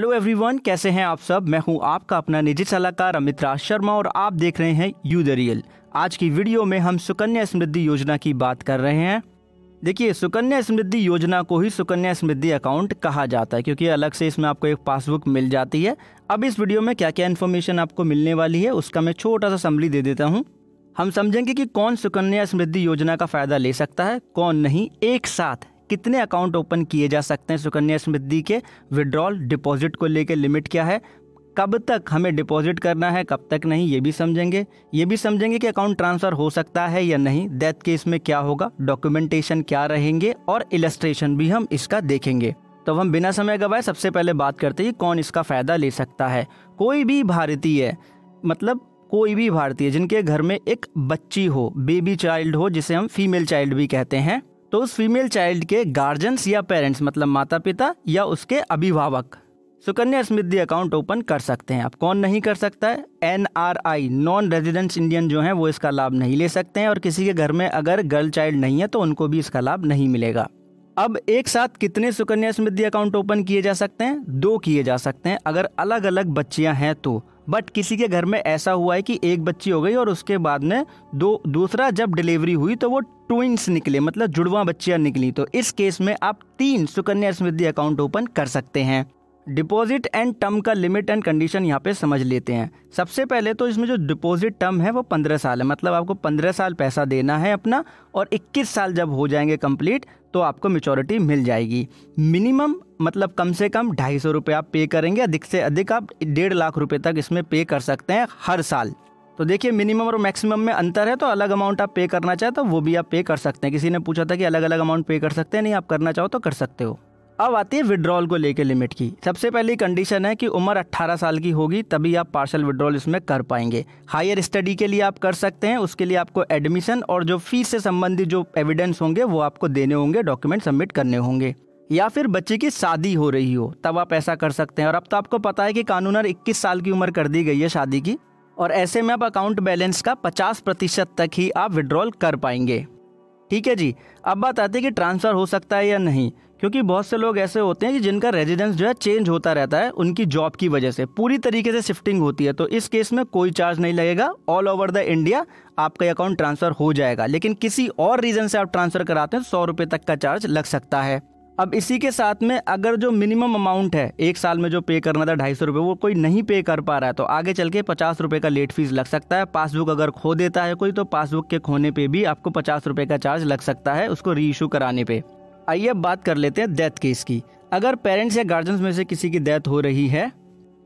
Hello everyone कैसे हैं आप सब? मैं हूँ आपका अपना निजी सलाहकार अमित राज शर्मा और आप देख रहे हैं यू द रियल आज की वीडियो में हम सुकन्या समृद्धि योजना की बात कर रहे हैं। देखिए, सुकन्या समृद्धि योजना को ही सुकन्या समृद्धि अकाउंट कहा जाता है, क्योंकि अलग से इसमें आपको एक पासबुक मिल जाती है। अब इस वीडियो में क्या क्या इन्फॉर्मेशन आपको मिलने वाली है, उसका मैं छोटा सा समरी दे देता हूँ। हम समझेंगे कि कौन सुकन्या समृद्धि योजना का फ़ायदा ले सकता है, कौन नहीं, एक साथ। कितने अकाउंट ओपन किए जा सकते हैं सुकन्या समृद्धि के? विड्रॉल, डिपॉजिट को लेकर लिमिट क्या है? कब तक हमें डिपॉजिट करना है, कब तक नहीं, ये भी समझेंगे। ये भी समझेंगे कि अकाउंट ट्रांसफ़र हो सकता है या नहीं, डेथ केस में क्या होगा, डॉक्यूमेंटेशन क्या रहेंगे और इलस्ट्रेशन भी हम इसका देखेंगे। तो हम बिना समय गवाए सबसे पहले बात करते हैं कौन इसका फ़ायदा ले सकता है। कोई भी भारतीय मतलब कोई भी भारतीय जिनके घर में एक बच्ची हो बेबी चाइल्ड हो, जिसे हम फीमेल चाइल्ड भी कहते हैं तो उस फीमेल चाइल्ड के गार्जियंस या पेरेंट्स मतलब माता पिता या उसके अभिभावक, सुकन्या समृद्धि अकाउंट ओपन कर सकते हैं। आप कौन नहीं कर सकता है? N R I non residents Indian जो है, वो इसका लाभ नहीं ले सकते हैं और किसी के घर में अगर गर्ल चाइल्ड नहीं है तो उनको भी इसका लाभ नहीं मिलेगा। अब एक साथ कितने सुकन्या समृद्धि अकाउंट ओपन किए जा सकते हैं? दो किए जा सकते हैं। अगर अलग अलग बच्चियाँ हैं तो। बट किसी के घर में ऐसा हुआ है कि एक बच्ची हो गई और उसके बाद में दो, दूसरा जब डिलीवरी हुई तो वो ट्विंस निकले मतलब जुड़वा बच्चियाँ निकली तो इस केस में आप तीन सुकन्या समृद्धि अकाउंट ओपन कर सकते हैं। डिपॉजिट एंड टर्म का लिमिट एंड कंडीशन यहाँ पे समझ लेते हैं। सबसे पहले तो इसमें जो डिपॉजिट टर्म है, वो पंद्रह साल है मतलब आपको पंद्रह साल पैसा देना है अपना, और इक्कीस साल जब हो जाएँगे कंप्लीट तो आपको मेचोरिटी मिल जाएगी। मिनिमम मतलब कम से कम ढाई सौ रुपये आप पे करेंगे, अधिक से अधिक आप डेढ़ लाख रुपये तक इसमें पे कर सकते हैं हर साल। तो देखिए मिनिमम और मैक्सिमम में अंतर है तो अलग अमाउंट आप पे करना चाहे तो वो भी आप पे कर सकते हैं। किसी ने पूछा था कि अलग अलग अमाउंट पे कर सकते हैं, नहीं, आप करना चाहो तो कर सकते हो। अब आती है विड्रॉल को लेके लिमिट की। सबसे पहली कंडीशन है कि उम्र 18 साल की होगी, तभी आप पार्शल विड्रॉल इसमें कर पाएँगे। हायर स्टडी के लिए आप कर सकते हैं, उसके लिए आपको एडमिशन और जो फ़ीस से संबंधित जो एविडेंस होंगे, वो आपको देने होंगे डॉक्यूमेंट सबमिट करने होंगे। या फिर बच्चे की शादी हो रही हो, तब आप ऐसा कर सकते हैं। और अब तो आपको पता है कि कानूनर 21 साल की उम्र कर दी गई है शादी की। और ऐसे में आप अकाउंट बैलेंस का 50 प्रतिशत तक ही आप विड्रॉल कर पाएँगे। ठीक है जी? अब बात आती है कि ट्रांसफ़र हो सकता है या नहीं, क्योंकि बहुत से लोग ऐसे होते हैं कि जिनका रेजिडेंस जो है चेंज होता रहता है, उनकी जॉब की वजह से। पूरी तरीके से शिफ्टिंग होती है तो इस केस में कोई चार्ज नहीं लगेगा। ऑल ओवर द इंडिया आपका अकाउंट ट्रांसफ़र हो जाएगा, लेकिन किसी और रीज़न से आप ट्रांसफ़र कराते हैं सौ रुपये तक का चार्ज लग सकता है। अब इसी के साथ में अगर जो मिनिमम अमाउंट है, एक साल में जो पे करना था ढाई सौ रुपये, वो कोई नहीं पे कर पा रहा है तो आगे चल के पचास रुपये का लेट फ़ीस लग सकता है। पासबुक अगर खो देता है कोई तो पासबुक के खोने पे भी आपको पचास रुपये का चार्ज लग सकता है उसको री इशू कराने पे। आइए अब बात कर लेते हैं डेथ केस की। अगर पेरेंट्स या गार्जियंस में से किसी की डेथ हो रही है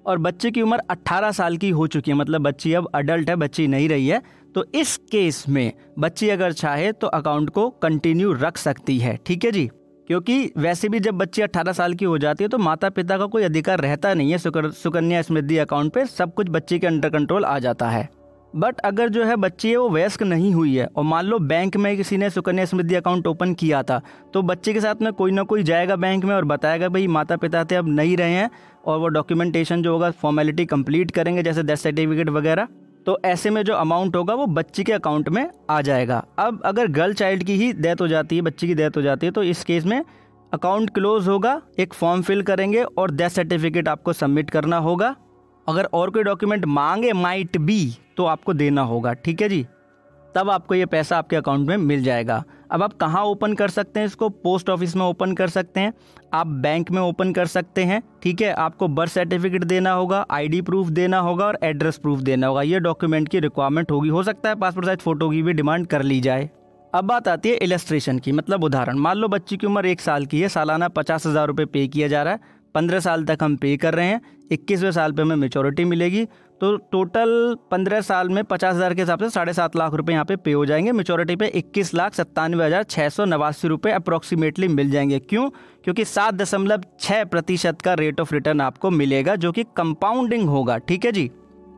और बच्चे की उम्र 18 साल की हो चुकी है मतलब बच्ची अब अडल्ट है, बच्ची नहीं रही है तो इस केस में बच्ची अगर चाहे तो अकाउंट को कंटिन्यू रख सकती है। ठीक है जी? क्योंकि वैसे भी जब बच्ची 18 साल की हो जाती है तो माता पिता का कोई अधिकार रहता नहीं है सुकन्या समृद्धि अकाउंट पे, सब कुछ बच्चे के अंडर कंट्रोल आ जाता है। बट अगर जो है बच्ची है, वो वयस्क नहीं हुई है, और मान लो बैंक में किसी ने सुकन्या समृद्धि अकाउंट ओपन किया था तो बच्चे के साथ में कोई ना कोई जाएगा बैंक में और बताएगा, भाई माता पिता थे अब नहीं रहे हैं, और वो डॉक्यूमेंटेशन जो होगा फॉर्मेलिटी कंप्लीट करेंगे, जैसे डेथ सर्टिफिकेट वगैरह। तो ऐसे में जो अमाउंट होगा वो बच्ची के अकाउंट में आ जाएगा। अब अगर गर्ल चाइल्ड की ही डेथ हो जाती है, बच्ची की डेथ हो जाती है तो इस केस में अकाउंट क्लोज होगा, एक फॉर्म फिल करेंगे और डेथ सर्टिफिकेट आपको सबमिट करना होगा। अगर और कोई डॉक्यूमेंट मांगे माइट बी तो आपको देना होगा, ठीक है जी? तब आपको ये पैसा आपके अकाउंट में मिल जाएगा। अब आप कहाँ ओपन कर सकते हैं इसको? पोस्ट ऑफ़िस में ओपन कर सकते हैं। आप बैंक में ओपन कर सकते हैं, ठीक है? आपको बर्थ सर्टिफिकेट देना होगा आईडी प्रूफ देना होगा और एड्रेस प्रूफ देना होगा। ये डॉक्यूमेंट की रिक्वायरमेंट होगी। हो सकता है पासपोर्ट साइज़ फ़ोटो की भी डिमांड कर ली जाए। अब बात आती है इलस्ट्रेशन की मतलब उदाहरण। मान लो बच्ची की उम्र एक साल की है, सालाना पचास हज़ार रुपये पे किया जा रहा है। पंद्रह साल तक हम पे कर रहे हैं। इक्कीसवें साल पे हमें मेचोरिटी मिलेगी। तो टोटल पंद्रह साल में पचास हज़ार के हिसाब से साढ़े सात लाख रुपए यहाँ पे पे हो जाएँगे। मेचोरिटी पे इक्कीस लाख सत्तानवे हज़ार छः सौ नवासी रुपये अप्रोक्सीमेटली मिल जाएँगे। क्यों? क्योंकि सात दशमलव छः प्रतिशत का रेट ऑफ़ रिटर्न आपको मिलेगा, जो कि कंपाउंडिंग होगा। ठीक है जी?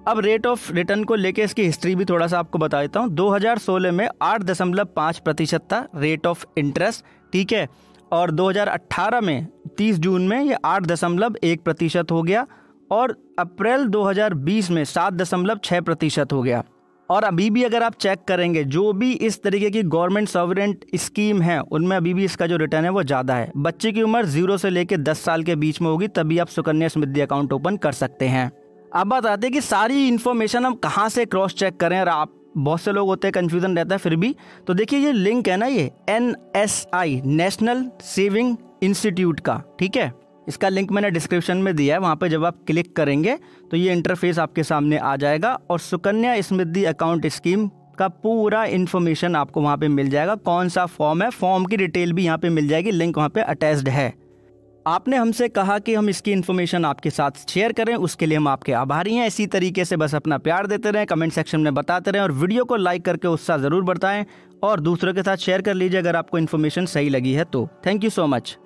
अब रेट ऑफ़ रिटर्न को लेके इसकी हिस्ट्री भी थोड़ा सा आपको बता देता हूँ। 2016 में आठ दशमलव पाँच प्रतिशत था रेट ऑफ़ इंटरेस्ट ठीक है? और 2018 में 30 जून में ये आठ दशमलव एक प्रतिशत हो गया और अप्रैल 2020 में सात दशमलव छः प्रतिशत हो गया। और अभी भी अगर आप चेक करेंगे, जो भी इस तरीके की गवर्नमेंट सॉवरेंट स्कीम है, उनमें अभी भी इसका जो रिटर्न है वो ज़्यादा है। बच्चे की उम्र ज़ीरो से लेकर दस साल के बीच में होगी, तभी आप सुकन्या समृद्धि अकाउंट ओपन कर सकते हैं। अब बात आती है कि सारी इन्फॉर्मेशन हम कहाँ से क्रॉस चेक करें और आप बहुत से लोग होते हैं कन्फ्यूज़न रहता है, फिर भी। तो देखिए, ये लिंक है ना ये? N S I national saving institute का, ठीक है? इसका लिंक मैंने डिस्क्रिप्शन में दिया है, वहाँ पे जब आप क्लिक करेंगे तो ये इंटरफेस आपके सामने आ जाएगा और सुकन्या समृद्धि अकाउंट स्कीम का पूरा इन्फॉर्मेशन आपको वहाँ पे मिल जाएगा। कौन सा फॉर्म है? फॉर्म की डिटेल भी यहाँ पे मिल जाएगी लिंक वहाँ पे अटैच्ड है। आपने हमसे कहा कि हम इसकी इन्फॉर्मेशन आपके साथ शेयर करें, उसके लिए हम आपके आभारी हैं। इसी तरीके से बस अपना प्यार देते रहें कमेंट सेक्शन में बताते रहें और वीडियो को लाइक करके उत्साह ज़रूर बताएँ और दूसरों के साथ शेयर कर लीजिए अगर आपको इन्फॉर्मेशन सही लगी है तो। Thank you so much